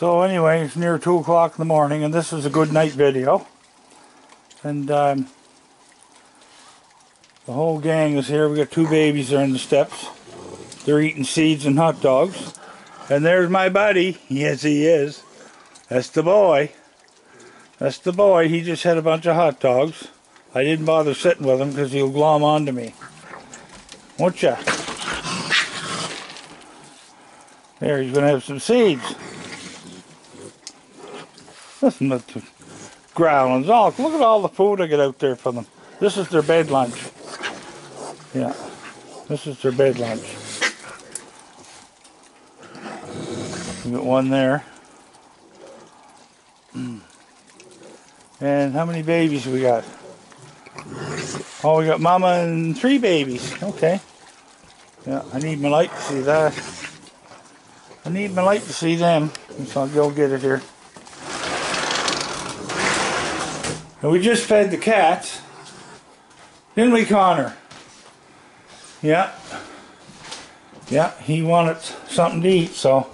So anyway, it's near 2 o'clock in the morning, and this is a good night video. And um, the whole gang is here. We got two babies there in the steps. They're eating seeds and hot dogs. And there's my buddy. Yes, he is. That's the boy. That's the boy. He just had a bunch of hot dogs. I didn't bother sitting with him because he'll glom onto me. Won't ya? There, he's going to have some seeds. Listen to the growlings. Oh, look at all the food I get out there for them. This is their bed lunch. Yeah, this is their bed lunch. We got one there. Hmm. And how many babies we got? Oh, we got mama and three babies. Okay. Yeah, I need my light to see that. I need my light to see them. So I'll go get it here. And we just fed the cats. Didn't we, Connor? Yeah. Yeah, he wanted something to eat, so.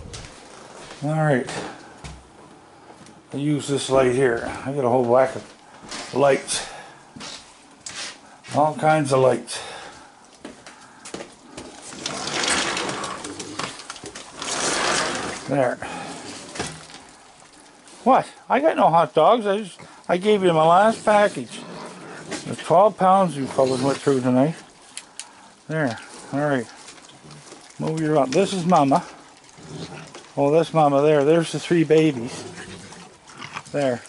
Alright. I use this light here. I got a whole whack of lights. All kinds of lights. There. What? I got no hot dogs. I just I gave you my last package. The 12 pounds you probably went through tonight. There. Alright. Move your up. This is mama. Oh, that's mama there. There's the three babies. There.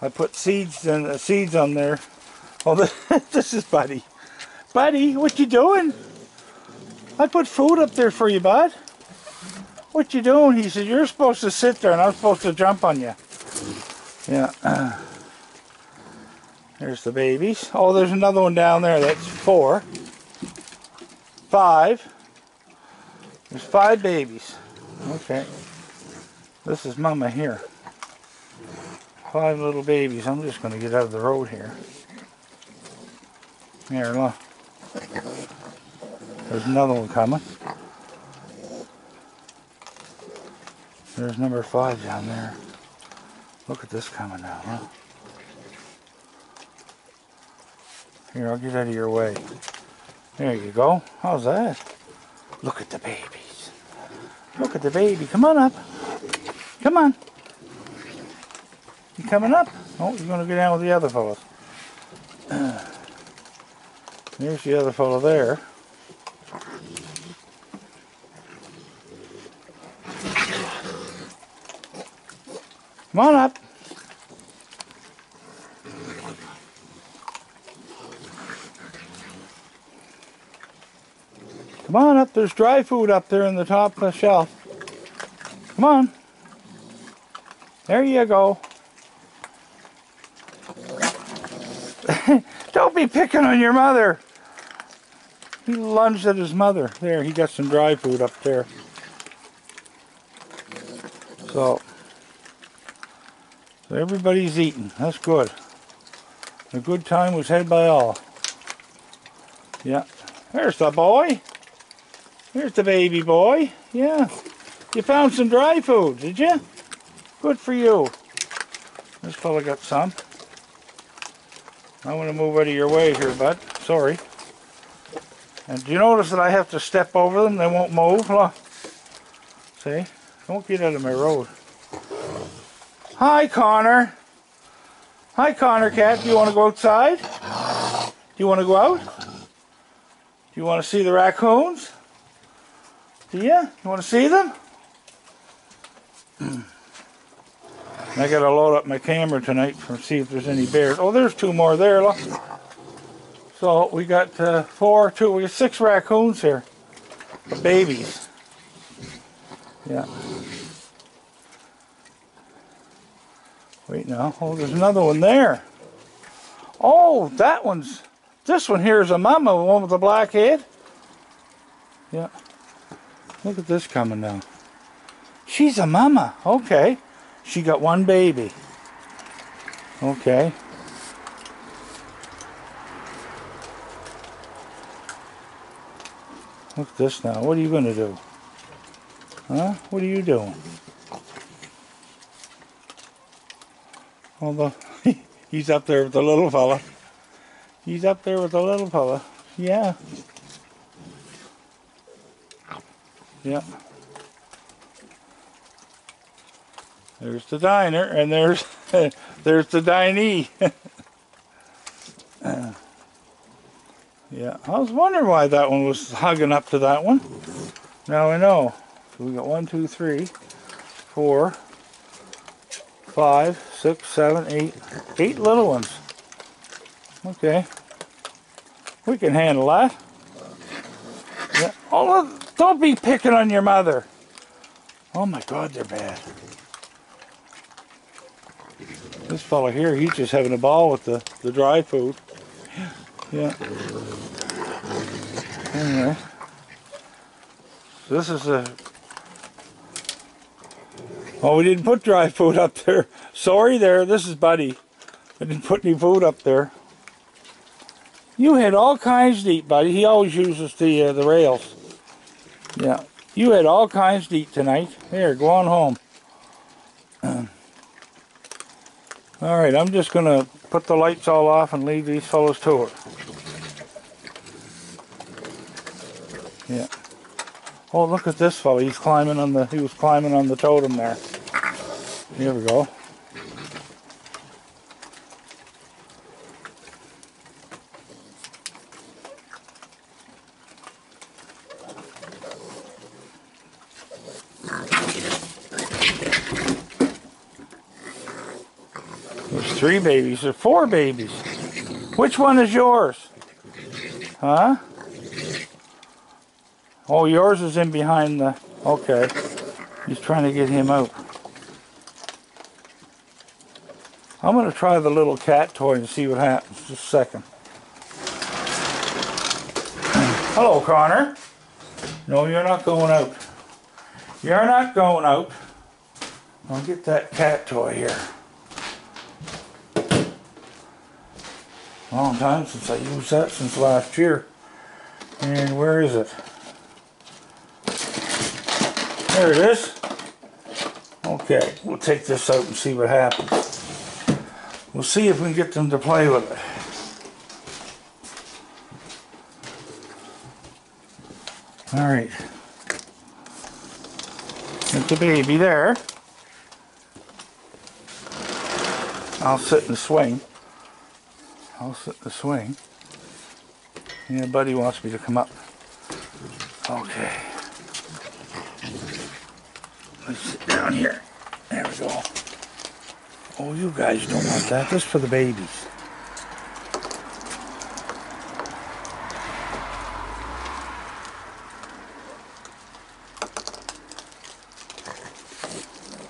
I put seeds and uh, seeds on there. Oh, this, this is Buddy. Buddy, what you doing? I put food up there for you, bud. What you doing? He said, you're supposed to sit there and I'm supposed to jump on you. Yeah. There's the babies. Oh, there's another one down there. That's four. Five. There's five babies. Okay. This is mama here. Five little babies. I'm just going to get out of the road here. Here, look. There's another one coming. There's number five down there. Look at this coming now, huh? Here, I'll get out of your way. There you go. How's that? Look at the babies. Look at the baby. Come on up. Come on. You coming up? Oh, you're going to go down with the other fellows. There's the other fellow there. Come on up. Come on up. There's dry food up there in the top of the shelf. Come on. There you go. Don't be picking on your mother. He lunged at his mother. There, he got some dry food up there. So, so everybody's eating. That's good. A good time was had by all. Yeah. There's the boy. Here's the baby boy. Yeah. You found some dry food, did you? Good for you. This fella got some. I want to move out of your way here, bud. Sorry. And do you notice that I have to step over them? They won't move. Look. See? Don't get out of my road. Hi, Connor. Hi, Connor Cat. Do you want to go outside? Do you want to go out? Do you want to see the raccoons? Do you? You want to see them? I gotta load up my camera tonight to see if there's any bears. Oh, there's two more there, look. So we got uh, four, two, we got six raccoons here. Babies. Yeah. Wait now. Oh, there's another one there. Oh, that one's, this one here is a mama, the one with the black head. Yeah. Look at this coming now. She's a mama. Okay. She got one baby. Okay. Look at this now. What are you going to do? Huh? What are you doing? Although he's up there with the little fella. He's up there with the little fella. Yeah. Yeah. There's the diner, and there's there's the dinee. Yeah, I was wondering why that one was hugging up to that one. Now I know. So we got one, two, three, four, five, six, seven, eight, eight little ones. Okay. We can handle that. Yeah. Oh, don't be picking on your mother. Oh my God, they're bad. This fellow here, he's just having a ball with the, the dry food. Yeah. Anyway. This is a... Oh, we didn't put dry food up there. Sorry there, this is Buddy. I didn't put any food up there. You had all kinds to eat, Buddy. He always uses the uh, the rails. Yeah. You had all kinds to eat tonight. Here, go on home. all right, I'm just going to put the lights all off and leave these fellows to it. Yeah. Oh, look at this fellow. He's climbing on the, he was climbing on the totem there. Here we go. There's three babies. There's four babies. Which one is yours? Huh? Oh, yours is in behind the... Okay. He's trying to get him out. I'm going to try the little cat toy and see what happens. Just a second. Hello, Connor. No, you're not going out. You're not going out. I'll get that cat toy here. Long time since I used that, since last year. And where is it? There it is. Okay, we'll take this out and see what happens. We'll see if we can get them to play with it. All right. Get the baby there. I'll sit in the swing. I'll sit in the swing. Yeah, Buddy wants me to come up. Okay. Let's sit down here. There we go. Oh, you guys don't want that. This is for the babies.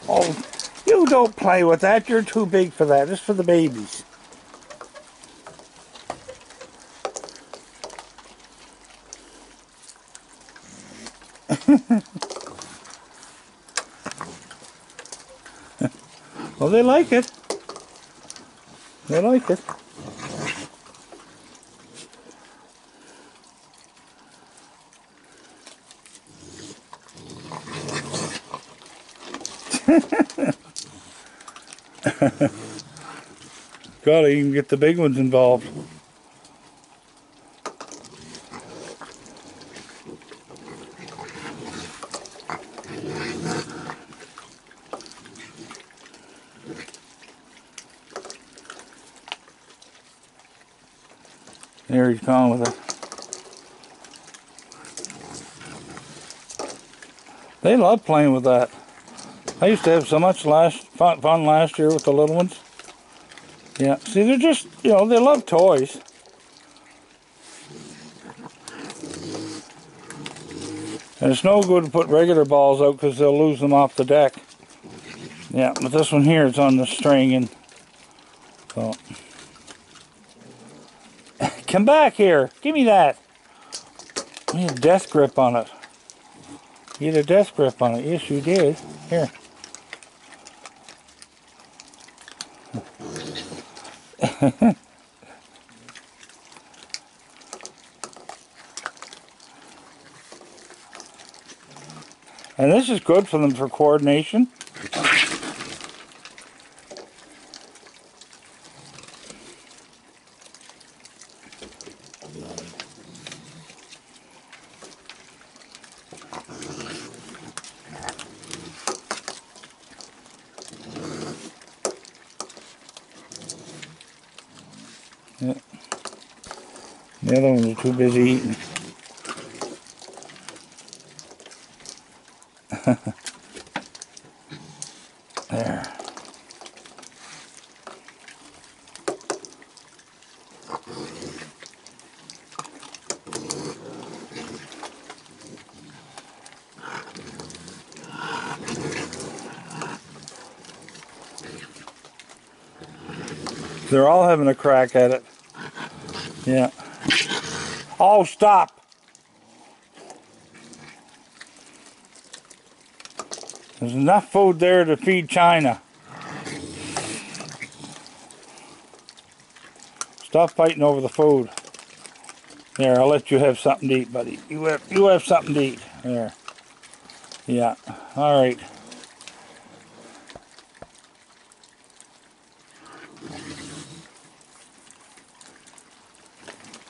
Oh, you don't play with that. You're too big for that. It's for the babies. well, they like it. They like it. Gotta even get the big ones involved. There he's gone with it. They love playing with that. I used to have so much last fun, fun last year with the little ones. Yeah, see, they're just, you know, they love toys. And it's no good to put regular balls out because they'll lose them off the deck. Yeah, but this one here is on the string and Come back here. Give me that. You had a death grip on it. Had a death grip on it. Yes, you did. Here. And this is good for them for coordination. Too busy eating. there. They're all having a crack at it. Yeah. Oh, stop. There's enough food there to feed China. Stop fighting over the food. There, I'll let you have something to eat, buddy. You have you have something to eat. There. Yeah. All right.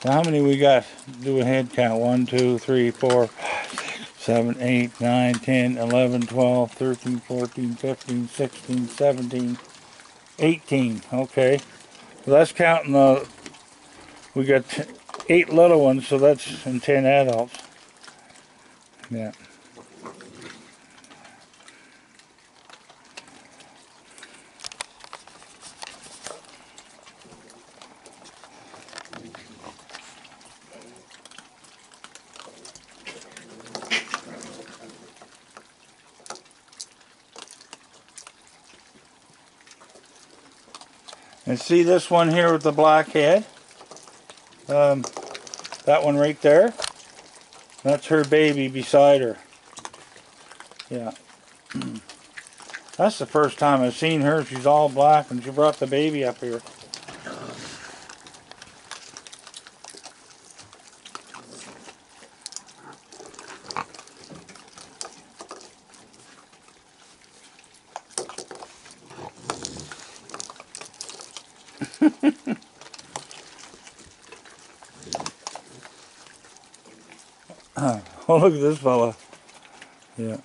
So how many we got? Do a head count. One, two, three, four, seven, eight, nine, ten, eleven, twelve, thirteen, fourteen, fifteen, sixteen, seventeen, eighteen. Okay. Well, that's counting the. We got t- eight little ones, so that's and ten adults. Yeah. And see this one here with the black head? Um, that one right there? That's her baby beside her. Yeah. That's the first time I've seen her. She's all black and she brought the baby up here. Ah, oh, look at this fella. Yeah.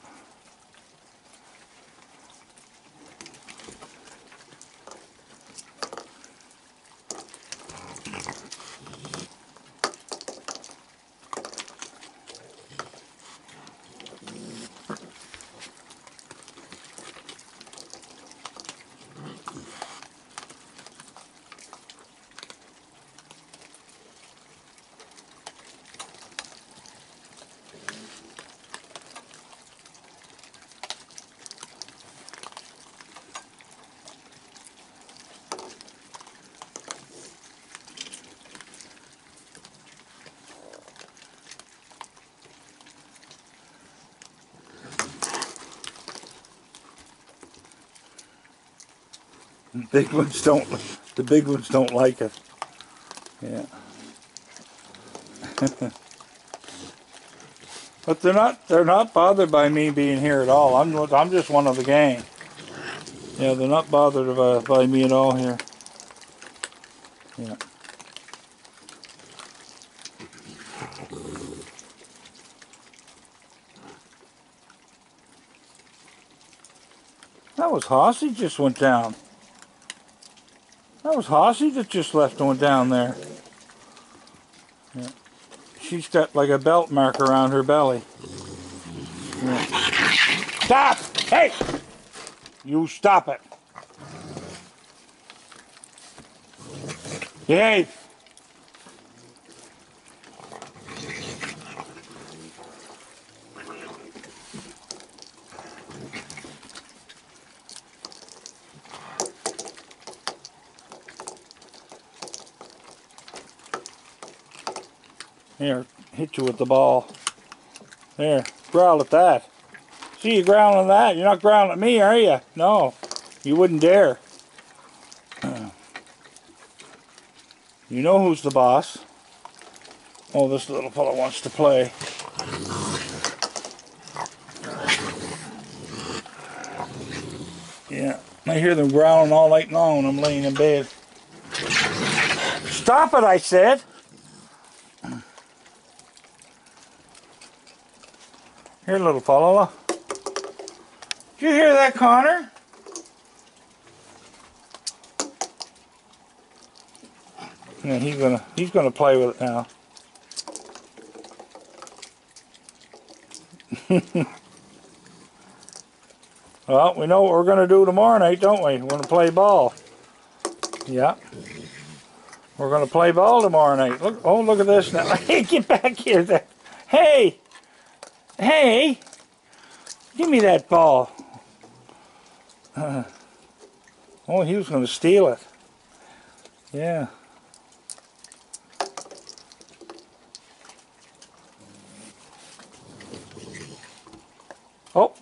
Big ones don't. The big ones don't like it. Yeah. but they're not. They're not bothered by me being here at all. I'm. I'm just one of the gang. Yeah, they're not bothered by, by me at all here. Yeah. That was Hossy just went down. That was Hossy that just left went down there. Yeah. She's got like a belt mark around her belly. Yeah. Stop! Hey! You stop it. Behave. Here, hit you with the ball. There, growl at that. See you growling at that. You're not growling at me, are you? No, you wouldn't dare. You know who's the boss. Oh, this little fellow wants to play. Yeah, I hear them growling all night long when I'm laying in bed. Stop it, I said. Here, little fella. Did you hear that, Connor? Yeah, he's gonna he's gonna play with it now. well, we know what we're gonna do tomorrow night, don't we? We're gonna play ball. Yeah. We're gonna play ball tomorrow night. Look oh look at this now. Hey, get back here. Hey! Hey! Give me that ball. Uh, oh, he was gonna steal it. Yeah. Oh.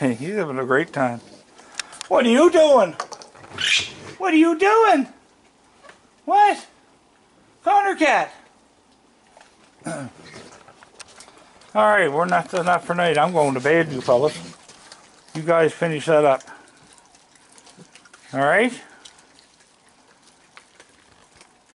He's having a great time. What are you doing? What are you doing? What? Connor cat. All right, we're not enough for night. I'm going to bed, you fellas. You guys finish that up. All right?